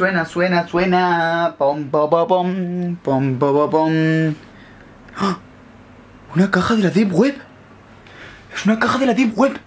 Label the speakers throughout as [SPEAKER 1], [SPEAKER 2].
[SPEAKER 1] suena, suena, suena. Pom, pom, pom, pom, pom, pom. ¡Ah! Una caja de la Deep Web. Es una caja de la Deep Web.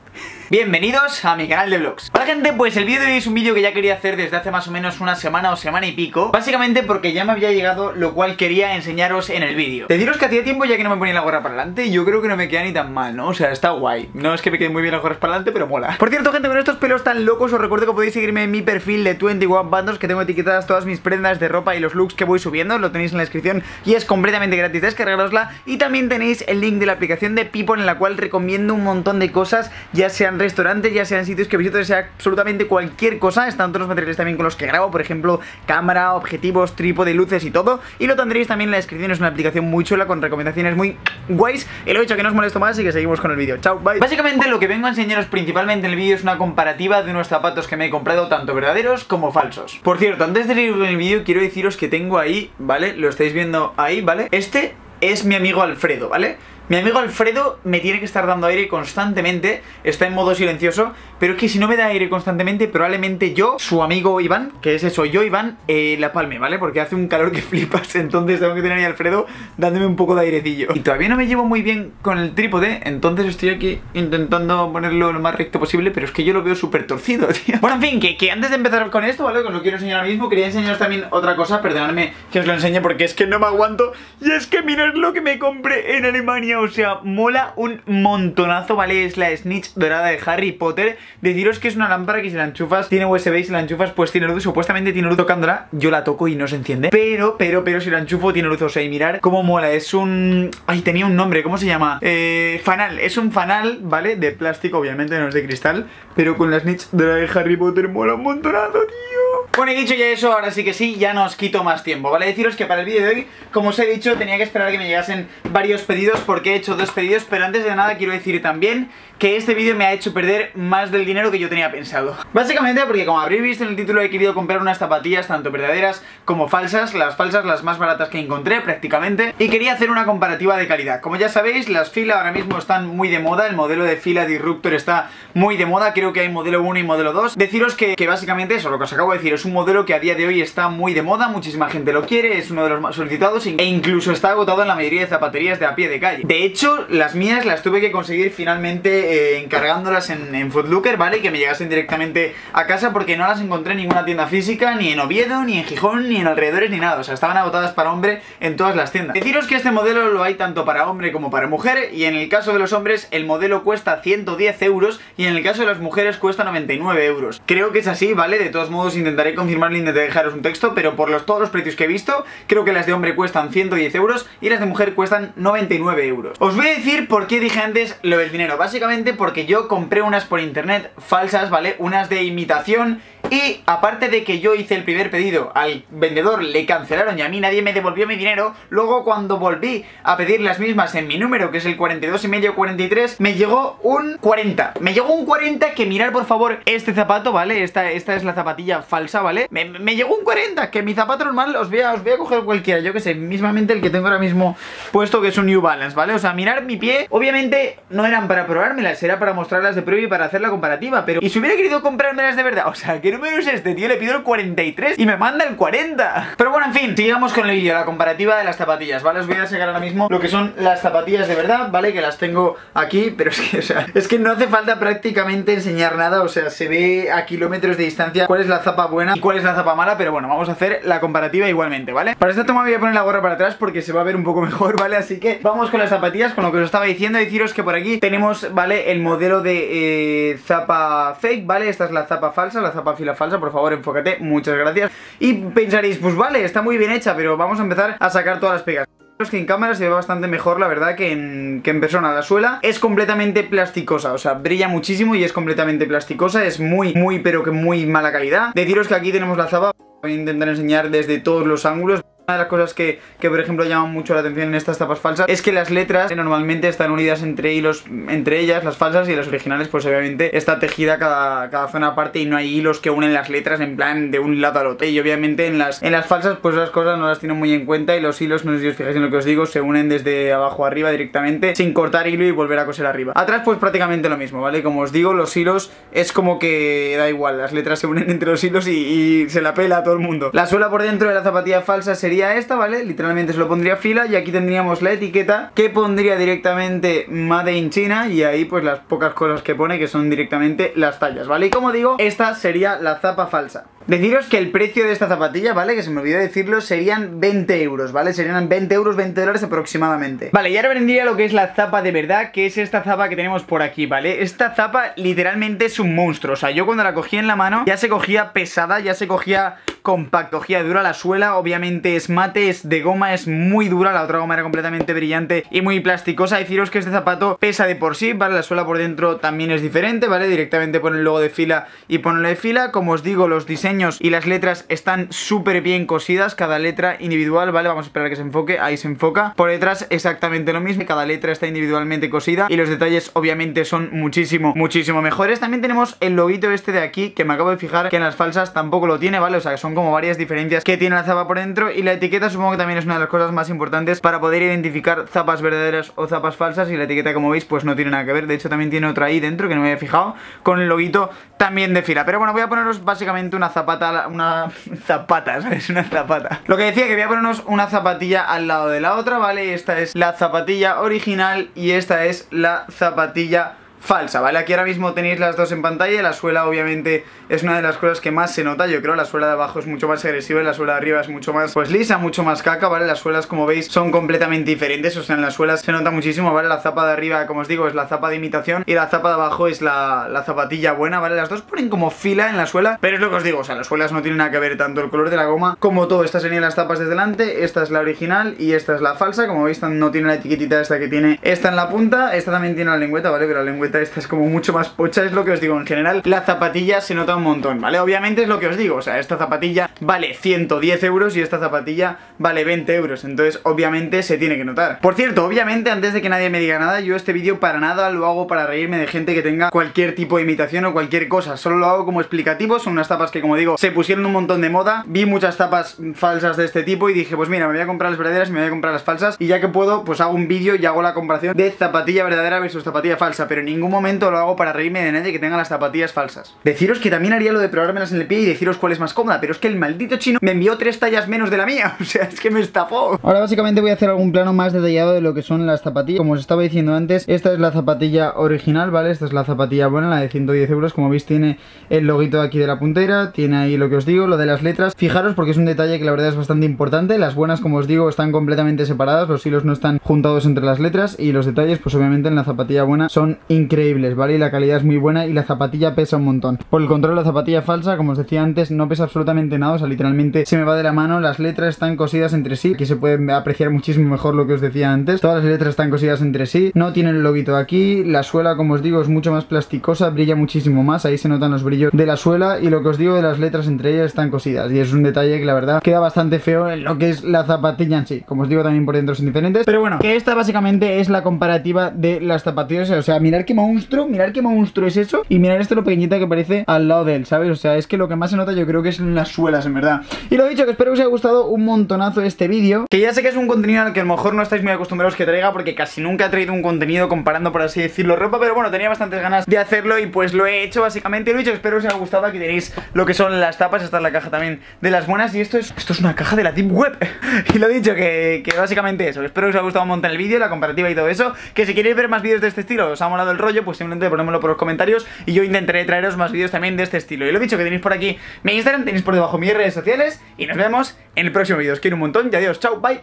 [SPEAKER 1] Bienvenidos a mi canal de vlogs. Hola gente, pues el vídeo de hoy es un vídeo que ya quería hacer desde hace más o menos una semana o semana y pico Básicamente porque ya me había llegado lo cual quería enseñaros en el vídeo. Deciros que hacía tiempo ya que no me ponía la gorra para adelante yo creo que no me queda ni tan mal, ¿no? O sea, está guay. No es que me queden muy bien las gorras para adelante, pero mola. Por cierto gente, con estos pelos tan locos os recuerdo que podéis seguirme en mi perfil de 21 Bandos Que tengo etiquetadas todas mis prendas de ropa y los looks que voy subiendo Lo tenéis en la descripción y es completamente gratis descargarosla. Y también tenéis el link de la aplicación de People en la cual recomiendo un montón de cosas Ya sean restaurantes, ya sean sitios que visito, sea absolutamente cualquier cosa. Están todos los materiales también con los que grabo, por ejemplo, cámara, objetivos, trípode, luces y todo. Y lo tendréis también en la descripción, es una aplicación muy chula con recomendaciones muy guays. Y lo he dicho que no os molesto más y que seguimos con el vídeo. Chao, bye. Básicamente lo que vengo a enseñaros principalmente en el vídeo es una comparativa de unos zapatos que me he comprado, tanto verdaderos como falsos. Por cierto, antes de ir con el vídeo, quiero deciros que tengo ahí, ¿vale? Lo estáis viendo ahí, ¿vale? Este es mi amigo Alfredo, ¿vale? Mi amigo Alfredo me tiene que estar dando aire constantemente, está en modo silencioso, pero es que si no me da aire constantemente, probablemente yo, su amigo Iván, que es eso, yo Iván, eh, la palme, ¿vale? Porque hace un calor que flipas, entonces tengo que tener a Alfredo dándome un poco de airecillo. Y todavía no me llevo muy bien con el trípode, entonces estoy aquí intentando ponerlo lo más recto posible, pero es que yo lo veo súper torcido, tío. Bueno, en fin, que, que, antes de empezar con esto, ¿vale? Que os lo quiero enseñar ahora mismo, quería enseñaros también otra cosa, perdonadme que os lo enseñe porque es que no me aguanto, y es que mirad lo que me compré en Alemania o sea, mola un montonazo, ¿vale? Es la Snitch dorada de Harry Potter Deciros que es una lámpara que si la enchufas tiene USB si la enchufas pues tiene luz Supuestamente tiene luz tocándola, yo la toco y no se enciende Pero, pero, pero si la enchufo tiene luz, o sea, y mirar cómo mola Es un... Ay, tenía un nombre, ¿cómo se llama? Eh... Fanal, es un fanal, ¿vale? De plástico, obviamente, no es de cristal Pero con la Snitch dorada de Harry Potter mola un montonazo, tío Bueno, y dicho ya eso, ahora sí que sí, ya no os quito más tiempo, ¿vale? Deciros que para el vídeo de hoy, como os he dicho, tenía que esperar que me llegasen varios pedidos porque he hecho dos pedidos, pero antes de nada quiero decir también que este vídeo me ha hecho perder más del dinero que yo tenía pensado. Básicamente porque como habréis visto en el título he querido comprar unas zapatillas tanto verdaderas como falsas, las falsas las más baratas que encontré prácticamente, y quería hacer una comparativa de calidad. Como ya sabéis, las fila ahora mismo están muy de moda, el modelo de fila Disruptor está muy de moda, creo que hay modelo 1 y modelo 2. Deciros que, que básicamente eso, lo que os acabo de decir, es un modelo que a día de hoy está muy de moda, muchísima gente lo quiere, es uno de los más solicitados e incluso está agotado en la mayoría de zapaterías de a pie de calle. De hecho, las mías las tuve que conseguir finalmente eh, encargándolas en, en ¿vale? Y que me llegasen directamente a casa porque no las encontré en ninguna tienda física, ni en Oviedo, ni en Gijón, ni en alrededores, ni nada. O sea, estaban agotadas para hombre en todas las tiendas. Deciros que este modelo lo hay tanto para hombre como para mujer, y en el caso de los hombres el modelo cuesta 110 euros, y en el caso de las mujeres cuesta 99 euros. Creo que es así, ¿vale? De todos modos intentaré confirmarlo intentaré dejaros un texto, pero por los, todos los precios que he visto, creo que las de hombre cuestan 110 euros y las de mujer cuestan 99 euros. Os voy a decir por qué dije antes lo del dinero. Básicamente porque yo compré unas por internet falsas, ¿vale? Unas de imitación y aparte de que yo hice el primer pedido, al vendedor le cancelaron y a mí nadie me devolvió mi dinero, luego cuando volví a pedir las mismas en mi número, que es el 42 y medio 43, me llegó un 40. Me llegó un 40 que mirar por favor este zapato, ¿vale? Esta, esta es la zapatilla falsa, ¿vale? Me, me, llegó un 40, que mi zapato normal os voy, a, os voy a coger cualquiera, yo que sé, mismamente el que tengo ahora mismo puesto que es un New Balance, ¿vale? O sea, mirar mi pie, obviamente no eran para probármelas, era para mostrarlas de prueba y para hacer la comparativa, pero... ¿Y si hubiera querido comprármelas de verdad? O sea, que número es este, tío? Le pido el 43 y me manda el 40 Pero bueno, en fin, sigamos con el vídeo, la comparativa de las zapatillas, ¿vale? Os voy a sacar ahora mismo lo que son las zapatillas de verdad, ¿vale? Que las tengo aquí, pero es que, o sea, es que no hace falta prácticamente enseñar nada O sea, se ve a kilómetros de distancia cuál es la zapa buena y cuál es la zapa mala Pero bueno, vamos a hacer la comparativa igualmente, ¿vale? Para esta toma voy a poner la gorra para atrás porque se va a ver un poco mejor, ¿vale? Así que vamos con las zapatillas, con lo que os estaba diciendo Deciros que por aquí tenemos, ¿vale? El modelo de eh, zapa fake, ¿vale? Esta es la zapa falsa, la zapa fila falsa Por favor, enfócate, muchas gracias Y pensaréis, pues vale, está muy bien hecha Pero vamos a empezar a sacar todas las pegas que en cámara se ve bastante mejor, la verdad, que en, que en persona. La suela es completamente plasticosa, o sea, brilla muchísimo y es completamente plasticosa. Es muy, muy, pero que muy mala calidad. Deciros que aquí tenemos la zapa. Voy a intentar enseñar desde todos los ángulos. Una de las cosas que, que, por ejemplo llaman mucho la atención en estas tapas falsas es que las letras normalmente están unidas entre hilos, entre ellas, las falsas y las originales, pues obviamente está tejida cada, cada zona aparte y no hay hilos que unen las letras en plan de un lado al otro. Y obviamente en las, en las falsas pues las cosas no las tienen muy en cuenta y los hilos, no sé si os fijáis en lo que os digo, se unen desde abajo arriba directamente sin cortar hilo y volver a coser arriba. Atrás pues prácticamente lo mismo, ¿vale? Como os digo, los hilos es como que da igual, las letras se unen entre los hilos y, y se la pela a todo el mundo. La suela por dentro de la zapatilla falsa sería sería esta, ¿vale? Literalmente se lo pondría fila y aquí tendríamos la etiqueta que pondría directamente Made in China y ahí pues las pocas cosas que pone que son directamente las tallas, ¿vale? Y como digo, esta sería la zapa falsa. Deciros que el precio de esta zapatilla, ¿vale? Que se me olvidó decirlo, serían 20 euros, ¿vale? Serían 20 euros, 20 dólares aproximadamente Vale, y ahora vendría lo que es la zapa de verdad, que es esta zapa que tenemos por aquí, ¿vale? Esta zapa literalmente es un monstruo, o sea, yo cuando la cogí en la mano ya se cogía pesada, ya se cogía compacto, cogía dura la suela, obviamente es mate, es de goma, es muy dura, la otra goma era completamente brillante y muy plasticosa, deciros que este zapato pesa de por sí, ¿vale? La suela por dentro también es diferente, ¿vale? Directamente pone el logo de fila y pone de fila, como os digo, los diseños y las letras están súper bien cosidas, cada letra individual, ¿vale? Vamos a esperar a que se enfoque, ahí se enfoca. Por detrás exactamente lo mismo, cada letra está individualmente cosida y los detalles obviamente son muchísimo, muchísimo mejores. También tenemos el loguito este de aquí, que me acabo de fijar que en las falsas tampoco lo tiene, ¿vale? O sea, son como varias diferencias que tiene la zapa por dentro y la etiqueta supongo que también es una de las cosas más importantes para poder identificar zapas verdaderas o zapas falsas y la etiqueta como veis pues no tiene nada que ver, de hecho también tiene otra ahí dentro que no me había fijado con el loguito también de fila, pero bueno voy a poneros básicamente una zapa una zapata, ¿sabes? Una zapata. Lo que decía que voy a ponernos una zapatilla al lado de la otra, ¿vale? Esta es la zapatilla original y esta es la zapatilla falsa, ¿vale? Aquí ahora mismo tenéis las dos en pantalla la suela obviamente es una de las cosas que más se nota, yo creo, la suela de abajo es mucho más agresiva y la suela de arriba es mucho más, pues lisa, mucho más caca, ¿vale? Las suelas, como veis, son completamente diferentes, o sea, en las suelas se nota muchísimo, ¿vale? La zapa de arriba, como os digo, es la zapa de imitación y la zapa de abajo es la, la zapatilla buena, ¿vale? Las dos ponen como fila en la suela, pero es lo que os digo, o sea, las suelas no tienen nada que ver tanto el color de la goma como todo, estas serían las tapas de delante, esta es la original y esta es la falsa, como veis, no tiene la etiquetita esta que tiene esta en la punta, esta también tiene la lengüeta, ¿vale? Pero la lengüeta esta es como mucho más pocha, es lo que os digo, en general la zapatilla se nota un montón, ¿vale? Obviamente es lo que os digo, o sea, esta zapatilla vale 110 euros y esta zapatilla vale 20 euros, entonces obviamente se tiene que notar. Por cierto, obviamente antes de que nadie me diga nada, yo este vídeo para nada lo hago para reírme de gente que tenga cualquier tipo de imitación o cualquier cosa, solo lo hago como explicativo, son unas tapas que como digo, se pusieron un montón de moda, vi muchas tapas falsas de este tipo y dije, pues mira, me voy a comprar las verdaderas y me voy a comprar las falsas y ya que puedo, pues hago un vídeo y hago la comparación de zapatilla verdadera versus zapatilla falsa, pero en ningún momento lo hago para reírme de nadie que tenga las zapatillas falsas. Deciros que también haría lo de probármelas en el pie y deciros cuál es más cómoda, pero es que el maldito chino me envió tres tallas menos de la mía, o sea, es que me estafó. Ahora básicamente voy a hacer algún plano más detallado de lo que son las zapatillas. Como os estaba diciendo antes, esta es la zapatilla original, ¿vale? Esta es la zapatilla buena, la de 110 euros, como veis tiene el loguito aquí de la puntera, tiene ahí lo que os digo, lo de las letras. Fijaros porque es un detalle que la verdad es bastante importante, las buenas como os digo están completamente separadas, los hilos no están juntados entre las letras y los detalles pues obviamente en la zapatilla buena son increíbles, ¿vale? Y la calidad es muy buena y la zapatilla pesa un montón. Por el control de la zapatilla falsa, como os decía antes, no pesa absolutamente nada, o sea, literalmente se me va de la mano, las letras están cosidas entre sí, aquí se puede apreciar muchísimo mejor lo que os decía antes, todas las letras están cosidas entre sí, no tienen el loguito aquí, la suela, como os digo, es mucho más plasticosa, brilla muchísimo más, ahí se notan los brillos de la suela y lo que os digo de las letras entre ellas están cosidas y es un detalle que la verdad queda bastante feo en lo que es la zapatilla en sí, como os digo también por dentro son diferentes, pero bueno, que esta básicamente es la comparativa de las zapatillas, o sea, mirar monstruo, mirar qué monstruo es eso y mirar esto lo pequeñita que parece al lado de él, ¿sabes? O sea, es que lo que más se nota yo creo que es en las suelas, en verdad. Y lo dicho, que espero que os haya gustado un montonazo este vídeo. Que ya sé que es un contenido al que a lo mejor no estáis muy acostumbrados que traiga porque casi nunca he traído un contenido comparando, por así decirlo, ropa, pero bueno, tenía bastantes ganas de hacerlo y pues lo he hecho básicamente. Lo dicho, espero que os haya gustado. Aquí tenéis lo que son las tapas, esta es la caja también de las buenas y esto es, esto es una caja de la Deep Web. y lo dicho, que, que básicamente eso. Espero que os haya gustado un montón el vídeo, la comparativa y todo eso. Que si queréis ver más vídeos de este estilo, os ha molado el rollo, pues simplemente ponedmelo por los comentarios y yo intentaré traeros más vídeos también de este estilo. Y lo dicho, que tenéis por aquí mi Instagram, tenéis por debajo mis redes sociales y nos vemos en el próximo vídeo. Os quiero un montón y adiós. Chao, bye.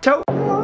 [SPEAKER 1] Chao.